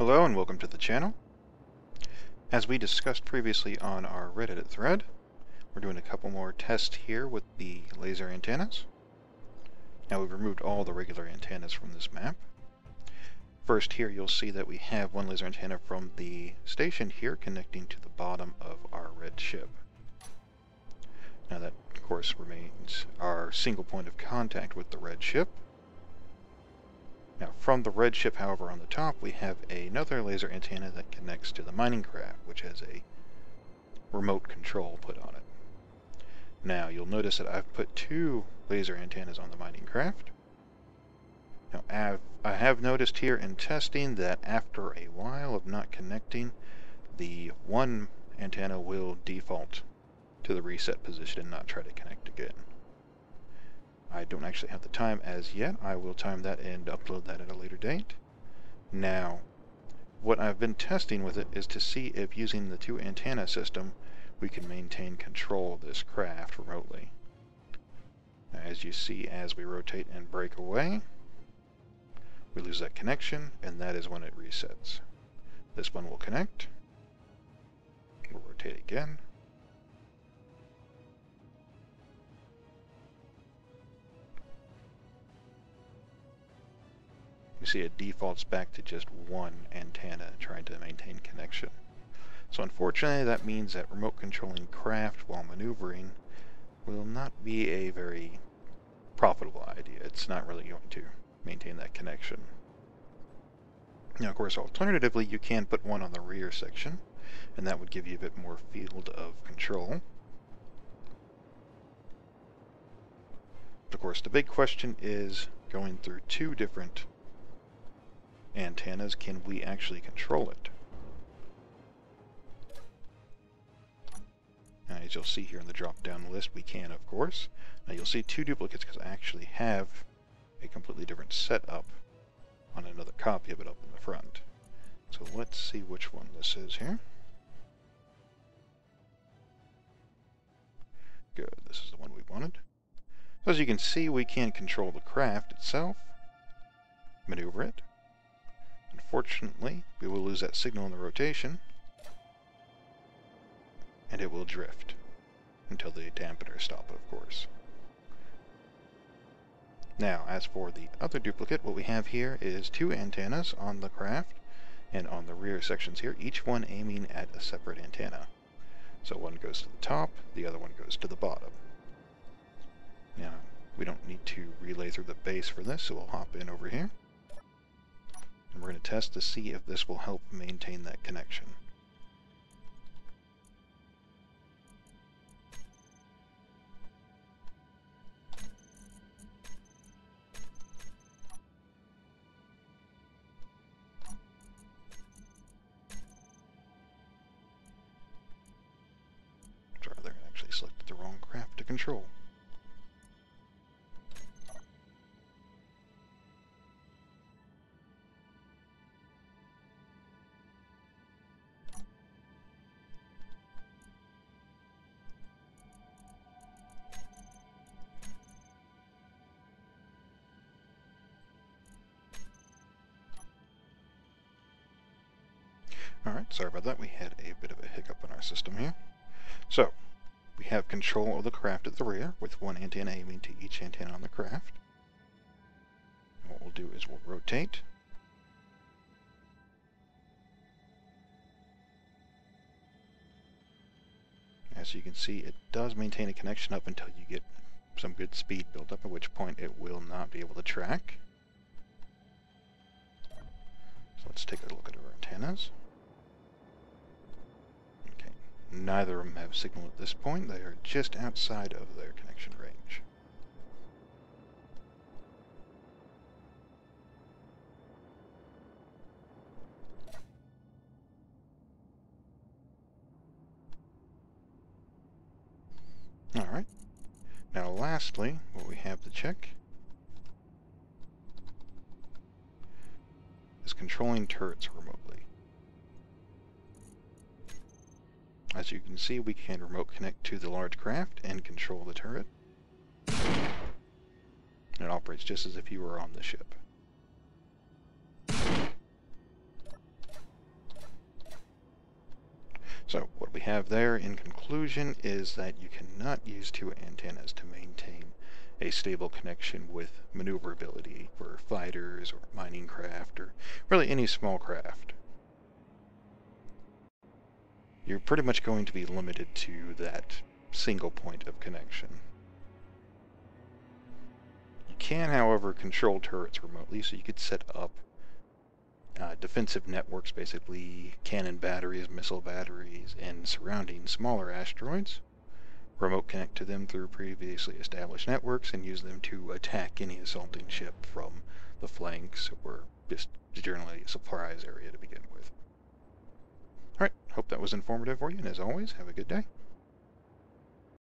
Hello and welcome to the channel. As we discussed previously on our Reddit thread, we're doing a couple more tests here with the laser antennas. Now we've removed all the regular antennas from this map. First here you'll see that we have one laser antenna from the station here connecting to the bottom of our red ship. Now that of course remains our single point of contact with the red ship. Now from the red ship, however, on the top, we have another laser antenna that connects to the mining craft, which has a remote control put on it. Now you'll notice that I've put two laser antennas on the mining craft. Now I've, I have noticed here in testing that after a while of not connecting, the one antenna will default to the reset position and not try to connect again. I don't actually have the time as yet. I will time that and upload that at a later date. Now, what I've been testing with it is to see if using the two antenna system we can maintain control of this craft remotely. As you see, as we rotate and break away, we lose that connection, and that is when it resets. This one will connect. We'll rotate again. You see it defaults back to just one antenna trying to maintain connection. So unfortunately that means that remote controlling craft while maneuvering will not be a very profitable idea. It's not really going to maintain that connection. Now of course alternatively you can put one on the rear section and that would give you a bit more field of control. Of course the big question is going through two different antennas, can we actually control it? As you'll see here in the drop-down list, we can, of course. Now, you'll see two duplicates because I actually have a completely different setup on another copy of it up in the front. So let's see which one this is here. Good, this is the one we wanted. So as you can see, we can control the craft itself, maneuver it, Unfortunately, we will lose that signal in the rotation, and it will drift until the dampeners stop, of course. Now, as for the other duplicate, what we have here is two antennas on the craft and on the rear sections here, each one aiming at a separate antenna. So one goes to the top, the other one goes to the bottom. Now, we don't need to relay through the base for this, so we'll hop in over here. And we're going to test to see if this will help maintain that connection. Sorry, I actually the wrong craft to control. Alright, sorry about that. We had a bit of a hiccup in our system here. So, we have control of the craft at the rear, with one antenna aiming to each antenna on the craft. What we'll do is we'll rotate. As you can see, it does maintain a connection up until you get some good speed built up, at which point it will not be able to track. So let's take a look at our antennas. Neither of them have signal at this point. They are just outside of their connection range. Alright. Now lastly, what we have to check is controlling turrets remotely. As you can see, we can remote connect to the large craft and control the turret. It operates just as if you were on the ship. So what we have there in conclusion is that you cannot use two antennas to maintain a stable connection with maneuverability for fighters or mining craft or really any small craft. You're pretty much going to be limited to that single point of connection. You can, however, control turrets remotely, so you could set up uh, defensive networks, basically cannon batteries, missile batteries, and surrounding smaller asteroids remote connect to them through previously established networks and use them to attack any assaulting ship from the flanks or just generally a surprise area to begin with. Alright, hope that was informative for you, and as always, have a good day.